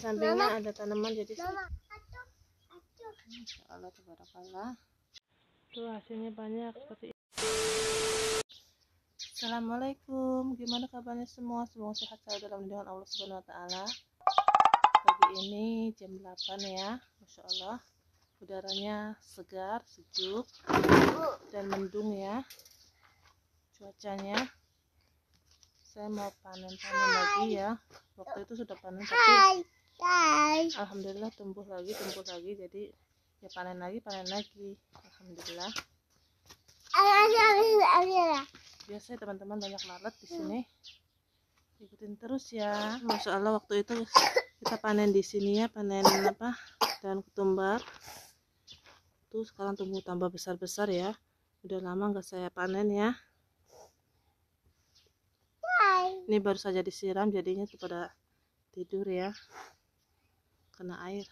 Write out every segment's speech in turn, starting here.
samping-sampingnya ada tanaman jadi Allah tabarakallah. Tuh hasilnya banyak seperti ini. Assalamualaikum. Gimana kabarnya semua? Semoga sehat selalu dalam lindungan Allah Subhanahu Wa Taala. Pagi ini jam 8 ya Masya Allah. Udaranya segar sejuk dan mendung ya. Cuacanya. Saya mau panen-panen lagi ya. Waktu itu sudah panen tapi alhamdulillah tumbuh lagi tumbuh lagi. Jadi ya panen lagi panen lagi. Alhamdulillah. Biasa teman-teman banyak lalat di sini. Ikutin terus ya. Masya Allah waktu itu kita panen di sini ya panen apa dan ketumbar. Tuh sekarang tumbuh tambah besar-besar ya. Udah lama nggak saya panen ya. Ini baru saja disiram jadinya tuh pada tidur ya kena air.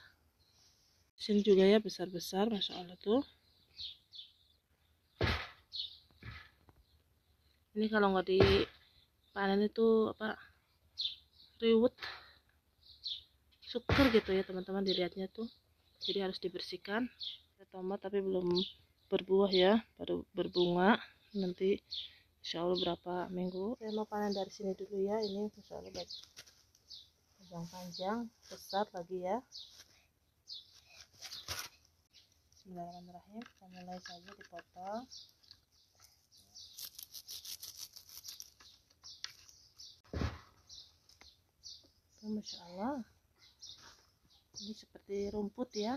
Sini juga ya besar-besar Masya Allah tuh. Ini kalau nggak dipanen itu apa riwut syukur gitu ya teman-teman dilihatnya tuh. Jadi harus dibersihkan. Tomat tapi belum berbuah ya baru berbunga. Nanti insya Allah berapa minggu. Saya mau panen dari sini dulu ya ini insya Allah panjang-panjang besar lagi ya. Bismillahirrahmanirrahim. Kita mulai saja dipotong. Masya Allah. Ini seperti rumput ya.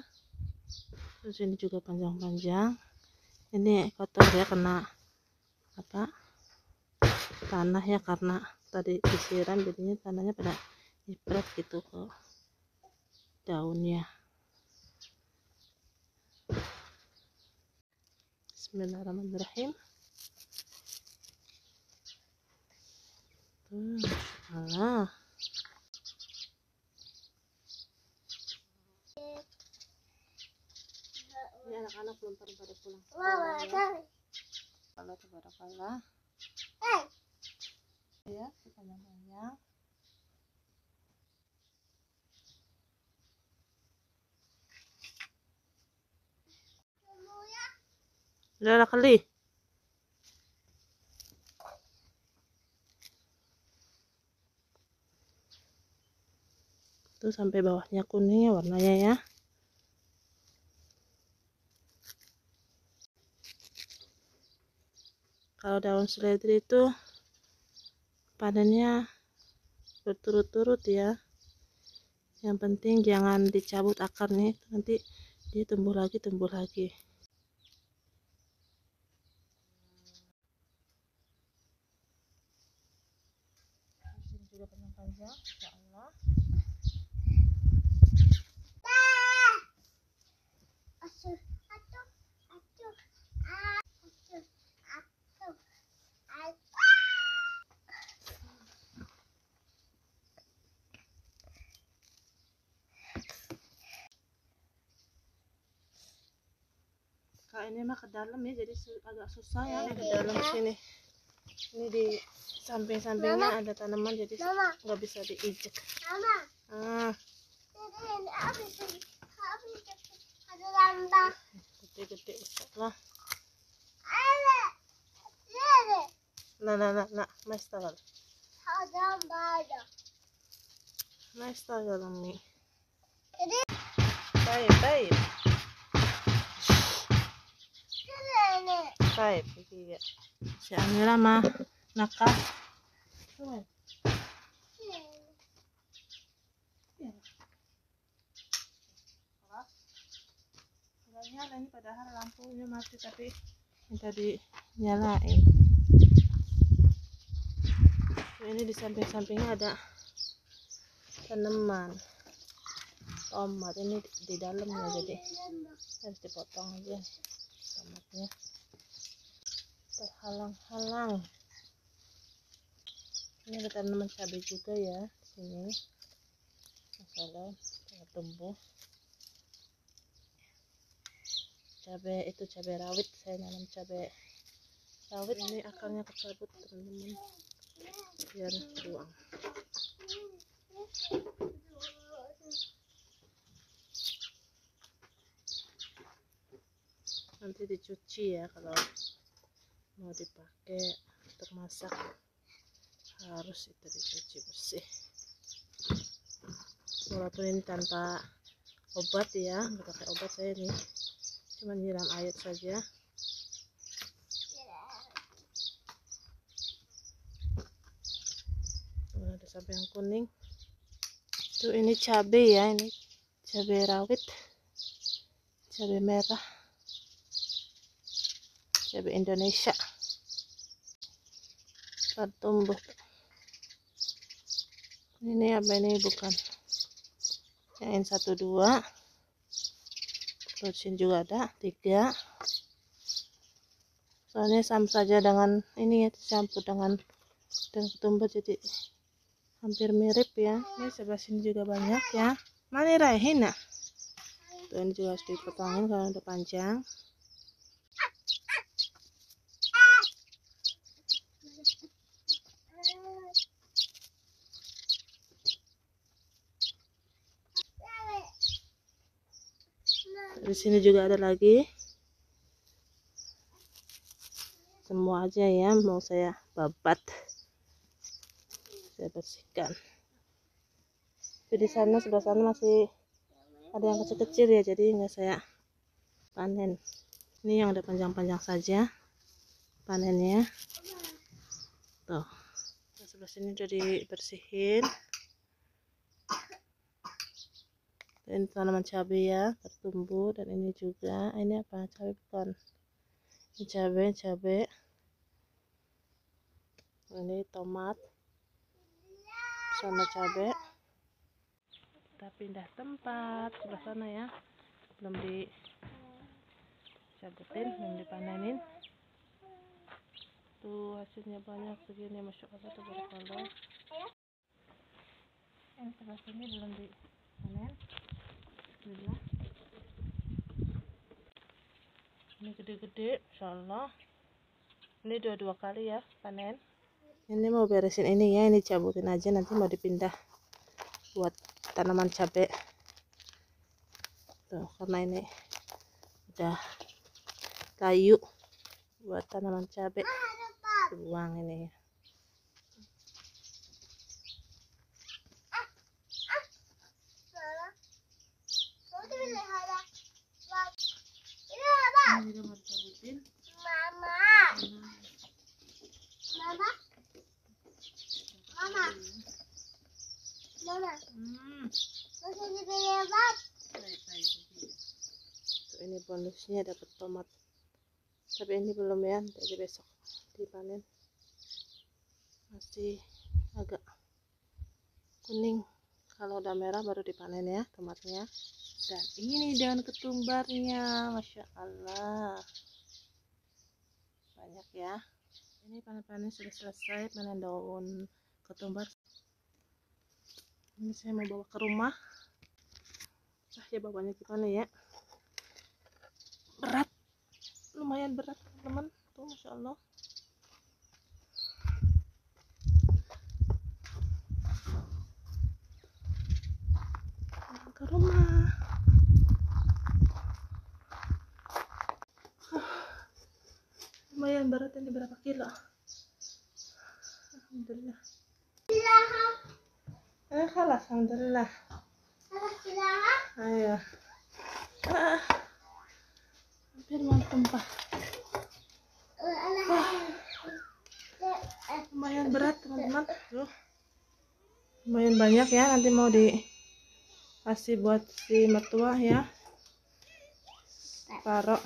Terus ini juga panjang-panjang. Ini kotor ya kena apa? Tanah ya karena tadi disiram jadinya tanahnya pada nyiprat gitu ke daunnya Bismillahirrahmanirrahim. Allah. Ini anak-anak belum pada pada pulang sekolah. Kalau tabarakallah. Ya, panjang-panjang. Udah kali. Tuh sampai bawahnya kuning ya warnanya ya. Kalau daun seledri itu panennya berturut-turut ya. Yang penting jangan dicabut akarnya, nanti dia tumbuh lagi, tumbuh lagi. Panjang-panjang insya Allah. Kak ini mah ke dalam ya jadi agak susah ya ke dalam sini ini di samping-sampingnya ada tanaman jadi nggak bisa diinjek. Ah. Gede-gede lah. Nah nah nah nah mas tagal mas tagal nih baik baik baik ya. Si Amira mah nakal. Nyala ini padahal lampunya mati tapi minta dinyalain ini di samping-sampingnya ada tanaman. Tomat ini di, di dalamnya jadi harus dipotong aja tomatnya terhalang-halang ini ada tanaman cabai juga ya di sini. Masalah tumbuh. Cabai itu cabai rawit saya nanam cabai rawit. Ini akarnya kecabut teman-teman. Biar buang nanti dicuci ya kalau mau dipakai untuk masak harus itu dicuci bersih. Walaupun ini tanpa obat ya nggak pakai obat saya ini cuma nyiram air saja. Ada sampai yang kuning. Tuh ini cabai ya ini cabai rawit cabai merah cabai Indonesia tumbuh. Ini apa ini? Bukan. Yang satu dua. Rosin juga ada. Tiga. Soalnya sama saja dengan ini ya campur dengan dan ketumbar jadi hampir mirip ya. Ini sebelah sini juga banyak ya. Mana Raihina tuh ini juga harus dipotongin karena udah panjang di sini juga ada lagi. Semua aja ya mau saya babat. Saya bersihkan. Di sana sebelah sana masih ada yang kecil-kecil ya jadi nggak saya panen. Ini yang ada panjang-panjang saja panennya. Tuh sebelah sini udah dibersihin ini tanaman cabai ya bertumbuh dan ini juga. Ini apa? Cabai bukan ini cabai cabai. Ini tomat sama cabai. Kita pindah tempat sebelah sana ya. Belum dicabutin belum dipanenin. Tuh hasilnya banyak segini masya allah tuh berkolor yang sebelah sini belum dipanen Bismillah. Ini gede-gede insyaallah. Ini dua-dua kali ya panen. Ini mau beresin ini ya ini cabutin aja nanti mau dipindah buat tanaman cabai tuh karena ini udah kayu buat tanaman cabai buang ini ya ini juga mau dicabutin Mama. Mama. Mama. Mama. ini bonusnya dapat tomat tapi ini belum ya jadi besok dipanen masih agak kuning kalau udah merah baru dipanen ya tomatnya dan ini daun ketumbarnya Masya Allah. Banyak ya. Ini panen-panen sudah selesai panen daun ketumbar. Ini saya mau bawa ke rumah. Ah ya bawanya gimana ya. Berat. Lumayan berat teman-teman. Tuh Masya Allah. Ke rumah lumayan berat ini berapa kilo Alhamdulillah. Eh kalah Alas silahan. ayo. Ah, hampir mau tumpah. Lumayan berat teman-teman. Lumayan banyak ya nanti mau dikasih buat si mertua ya. Taruh